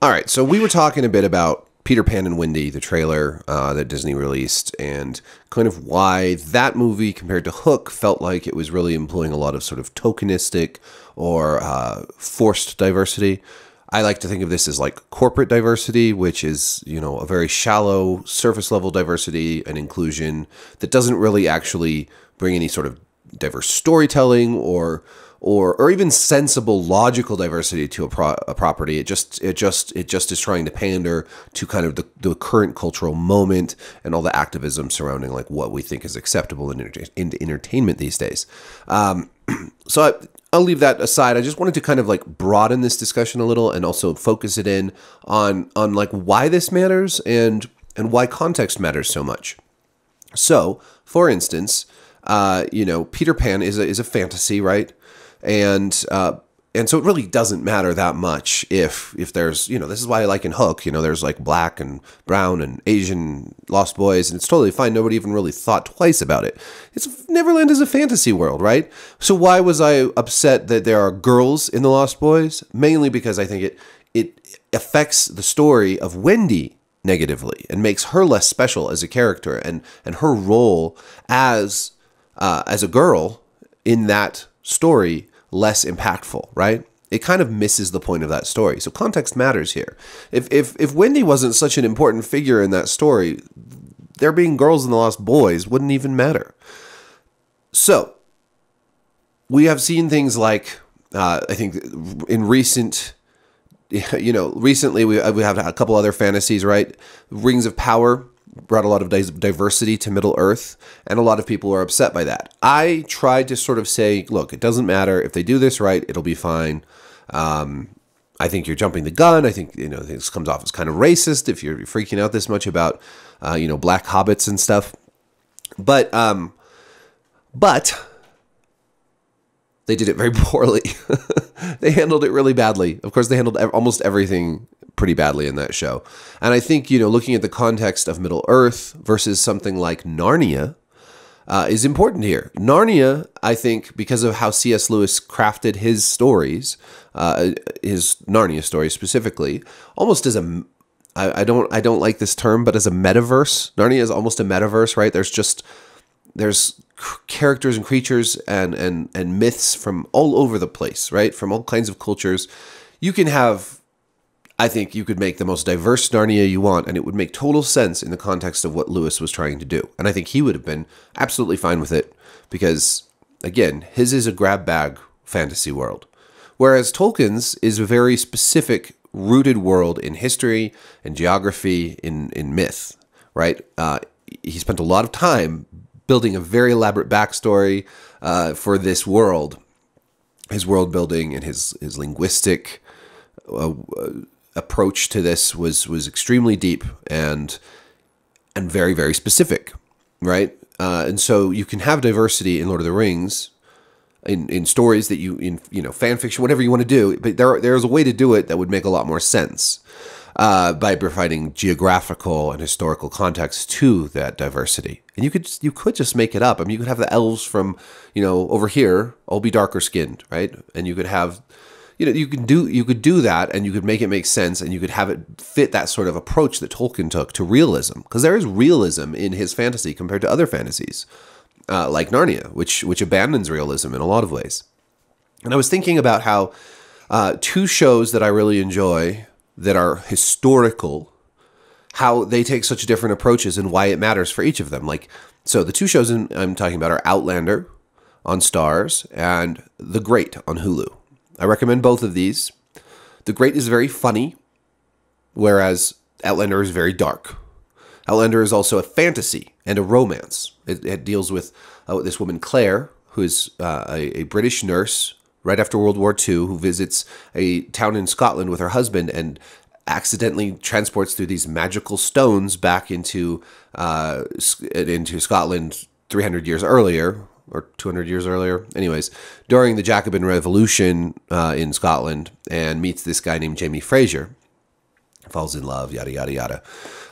All right, so we were talking a bit about Peter Pan and Wendy, the trailer uh, that Disney released, and kind of why that movie compared to Hook felt like it was really employing a lot of sort of tokenistic or uh, forced diversity. I like to think of this as like corporate diversity, which is, you know, a very shallow, surface level diversity and inclusion that doesn't really actually bring any sort of diverse storytelling or or or even sensible logical diversity to a, pro- a property it just it just it just is trying to pander to kind of the, the current cultural moment and all the activism surrounding like what we think is acceptable in, in entertainment these days um, so I, I'll leave that aside. I just wanted to kind of like broaden this discussion a little and also focus it in on on like why this matters and and why context matters so much. So, for instance, uh, you know, Peter Pan is a is a fantasy, right? And uh, and so it really doesn't matter that much if if there's you know this is why I like in Hook you know there's like black and brown and Asian Lost Boys and it's totally fine. Nobody even really thought twice about it. It's Neverland is a fantasy world right? So why was I upset that there are girls in the Lost Boys? Mainly because I think it it affects the story of Wendy negatively and makes her less special as a character and and her role as uh, as a girl in that story less impactful, right? It kind of misses the point of that story. So context matters here. If if if Wendy wasn't such an important figure in that story, there being girls in the Lost Boys wouldn't even matter. So we have seen things like uh, I think in recent you know recently we, we have a couple other fantasies right rings of power brought a lot of diversity to Middle Earth, and a lot of people are upset by that. I tried to sort of say, look, it doesn't matter if they do this right; it'll be fine. Um, I think you're jumping the gun. I think you know this comes off as kind of racist if you're freaking out this much about uh, you know black hobbits and stuff. But um, but they did it very poorly. they handled it really badly. Of course, they handled almost everything pretty badly in that show. And I think, you know, looking at the context of Middle Earth versus something like Narnia uh, is important here. Narnia, I think, because of how C.S. Lewis crafted his stories, uh, his Narnia story specifically, almost as a I, I don't I don't like this term, but as a metaverse, Narnia is almost a metaverse, right? There's just there's characters and creatures and and and myths from all over the place, right? From all kinds of cultures. You can have I think you could make the most diverse Narnia you want, and it would make total sense in the context of what Lewis was trying to do. And I think he would have been absolutely fine with it because, again, his is a grab bag fantasy world. Whereas Tolkien's is a very specific, rooted world in history and geography, in, in myth, right? Uh, he spent a lot of time building a very elaborate backstory uh, for this world, his world building and his, his linguistic. Uh, approach to this was was extremely deep and and very very specific, right? Uh, and so you can have diversity in Lord of the Rings, in, in stories that you in you know fan fiction, whatever you want to do. But there there's a way to do it that would make a lot more sense uh, by providing geographical and historical context to that diversity. And you could you could just make it up. I mean, you could have the elves from you know over here all be darker skinned, right? And you could have you know you can do you could do that and you could make it make sense and you could have it fit that sort of approach that Tolkien took to realism because there is realism in his fantasy compared to other fantasies uh, like Narnia which which abandons realism in a lot of ways. And I was thinking about how uh, two shows that I really enjoy that are historical how they take such different approaches and why it matters for each of them. Like so the two shows I'm talking about are Outlander on Starz and The Great on Hulu I recommend both of these. The Great is very funny, whereas Outlander is very dark. Outlander is also a fantasy and a romance. It, it deals with uh, this woman, Claire, who is uh, a, a, British nurse right after World War II, who visits a town in Scotland with her husband and accidentally transports through these magical stones back into uh, into Scotland 300 years earlier, or 200 years earlier. Anyways, during the Jacobin Revolution uh, in Scotland, and meets this guy named Jamie Fraser. Falls in love, yada yada yada.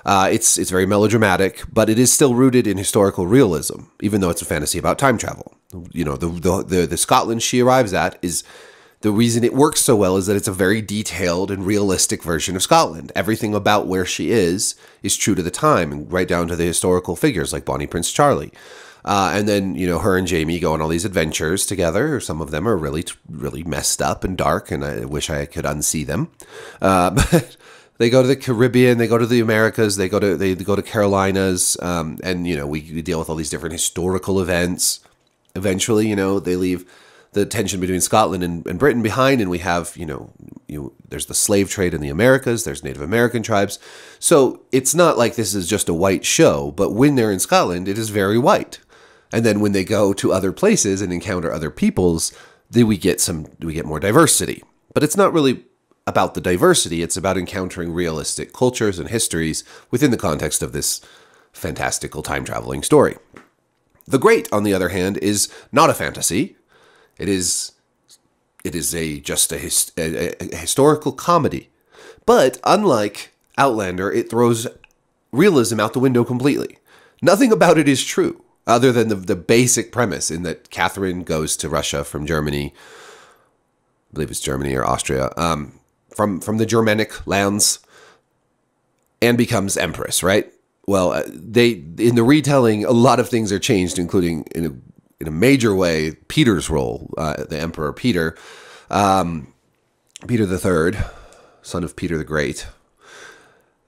Uh, it's it's very melodramatic, but it is still rooted in historical realism, even though it's a fantasy about time travel. You know, the the the, the Scotland she arrives at is the reason it works so well is that it's a very detailed and realistic version of Scotland. Everything about where she is is true to the time, and right down to the historical figures like Bonnie Prince Charlie. Uh, and then you know her and Jamie go on all these adventures together. Some of them are really really messed up and dark, and I wish I could unsee them. Uh, but they go to the Caribbean, they go to the Americas, they go to they go to Carolinas, um, and you know we, we deal with all these different historical events. Eventually, you know they leave the tension between Scotland and, and, Britain behind, and we have, you know, you there's the slave trade in the Americas, there's Native American tribes. So it's not like this is just a white show, but when they're in Scotland, it is very white. And then when they go to other places and encounter other peoples, then we get some we get more diversity. But it's not really about the diversity, it's about encountering realistic cultures and histories within the context of this fantastical time traveling story. The Great, on the other hand, is not a fantasy. It is it is a just a, his, a, a historical comedy. But unlike Outlander, it throws realism out the window completely. Nothing about it is true other than the, the basic premise in that Catherine goes to Russia from Germany. I believe it's Germany or Austria, um, from from the Germanic lands, and becomes empress. Right. Well, uh, they in the retelling, a lot of things are changed, including in a, in a major way Peter's role, uh, the Emperor Peter, um, Peter the Third, son of Peter the Great.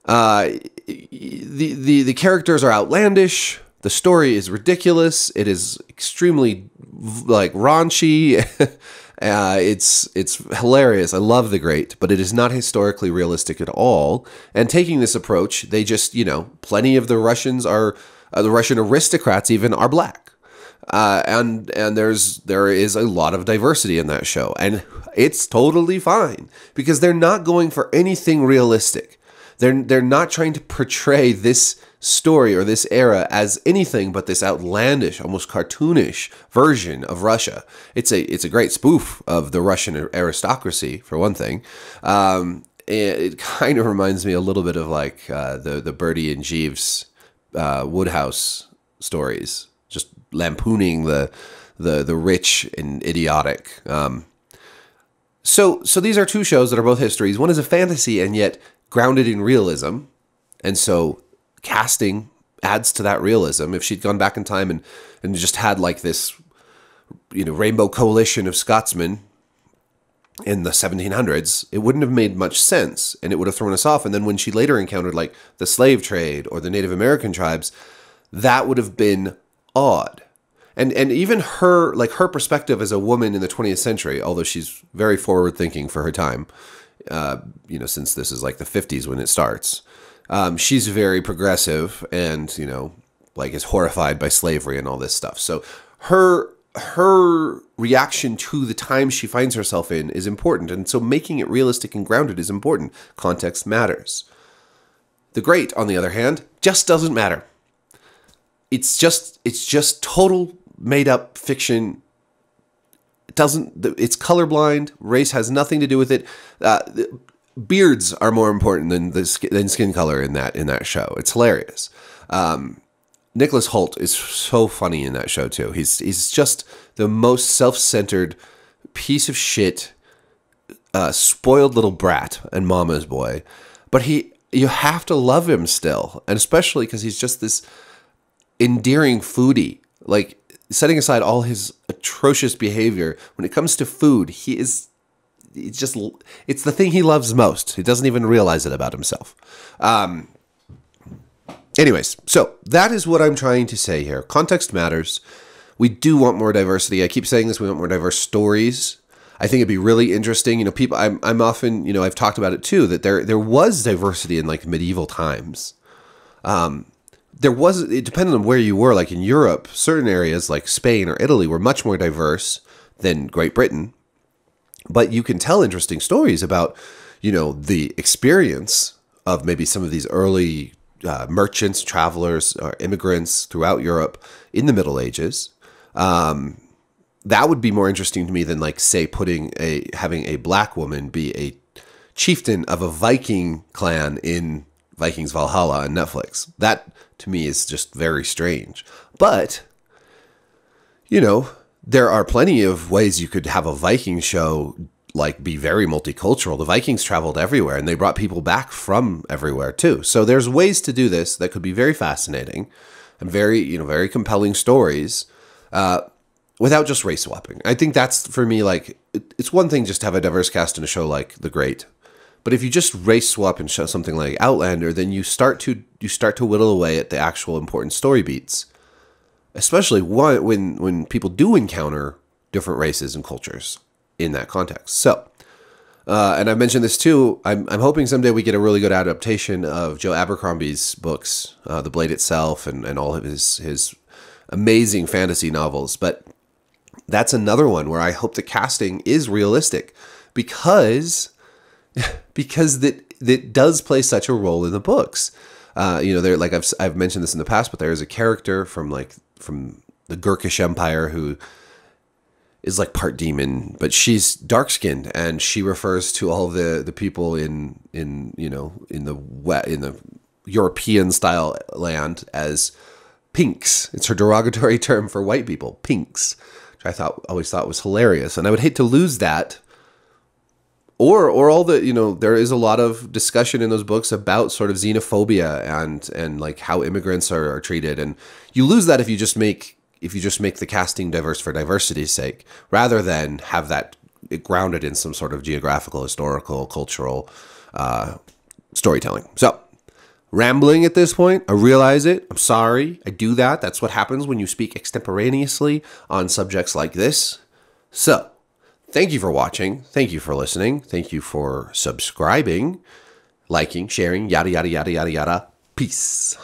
Uh, the the the characters are outlandish the story is ridiculous. It is extremely like raunchy. uh, it's it's hilarious. I love The Great, but it is not historically realistic at all. And taking this approach, they just you know plenty of the Russians are uh, the Russian aristocrats even are black. Uh, and and there's there is a lot of diversity in that show, and it's totally fine because they're not going for anything realistic. They're they're not trying to portray this story or this era as anything but this outlandish, almost cartoonish version of Russia. It's a it's a great spoof of the Russian aristocracy for one thing. Um, it, it kind of reminds me a little bit of like uh, the the Bertie and Jeeves uh, Wodehouse stories, just lampooning the the the rich and idiotic. Um, so so these are two shows that are both histories. One is a fantasy and yet grounded in realism, and so casting adds to that realism. If she'd gone back in time and, and just had like this, you know, rainbow coalition of Scotsmen in the 1700s, it wouldn't have made much sense and it would have thrown us off. And then when she later encountered like the slave trade or the Native American tribes, that would have been odd. And, and even her like her perspective as a woman in the 20th century, although she's very forward thinking for her time, uh, you know, since this is like the 50s when it starts, um, she's very progressive and you know like is horrified by slavery and all this stuff. So her her reaction to the time she finds herself in is important, and so making it realistic and grounded is important. Context matters. The Great, on the other hand, just doesn't matter. It's just it's just total made up fiction. It doesn't. It's colorblind. Race has nothing to do with it. Uh, beards are more important than the than skin color in that in that show. It's hilarious. Um, Nicholas Hoult is so funny in that show too. He's he's just the most self centered piece of shit, uh, spoiled little brat and mama's boy. But he you have to love him still, and especially because he's just this endearing foodie. Like setting aside all his atrocious behavior, when it comes to food, he is it's just it's the thing he loves most. He doesn't even realize it about himself. Um, anyways, so that is what I'm trying to say here. Context matters. We do want more diversity. I keep saying this. We want more diverse stories. I think it'd be really interesting. You know, people. I'm, I'm often, you know, I've talked about it too. That there there was diversity in like medieval times. Um, there was it depended on where you were. Like in Europe, certain areas like Spain or Italy were much more diverse than Great Britain but you can tell interesting stories about you know the experience of maybe some of these early uh, merchants, travelers, or immigrants throughout Europe in the Middle Ages. Um, that would be more interesting to me than like say putting a having a black woman be a chieftain of a Viking clan in Vikings Valhalla on Netflix. That to me is just very strange. But you know, there are plenty of ways you could have a Viking show like be very multicultural. The Vikings traveled everywhere and they brought people back from everywhere too. So there's ways to do this that could be very fascinating and very, you know, very compelling stories uh, without just race swapping. I think that's for me like it's one thing just to have a diverse cast in a show like The Great. But if you just race swap and show something like Outlander, then you start to you start to whittle away at the actual important story beats. Especially when when people do encounter different races and cultures in that context. So, uh, and I've mentioned this too. I'm, I'm hoping someday we get a really good adaptation of Joe Abercrombie's books, uh, The Blade itself, and, and all of his his amazing fantasy novels. But that's another one where I hope the casting is realistic because because that that does play such a role in the books. Uh, you know, there like I've I've mentioned this in the past, but there is a character from like from the Gurkish Empire who is like part demon, but she's dark skinned and she refers to all the the people in in you know in the wet in the European style land as pinks. It's her derogatory term for white people, pinks, which I thought always thought was hilarious, and I would hate to lose that. Or, or all the you know there is a lot of discussion in those books about sort of xenophobia and and like how immigrants are, are treated and you lose that if you just make if you just make the casting diverse for diversity's sake, rather than have that grounded in some sort of geographical, historical, cultural uh, storytelling. So, rambling at this point, I realize it. I'm sorry. I do that. That's what happens when you speak extemporaneously on subjects like this. So, thank you for watching. Thank you for listening. Thank you for subscribing, liking, sharing, yada, yada, yada, yada, yada. Peace.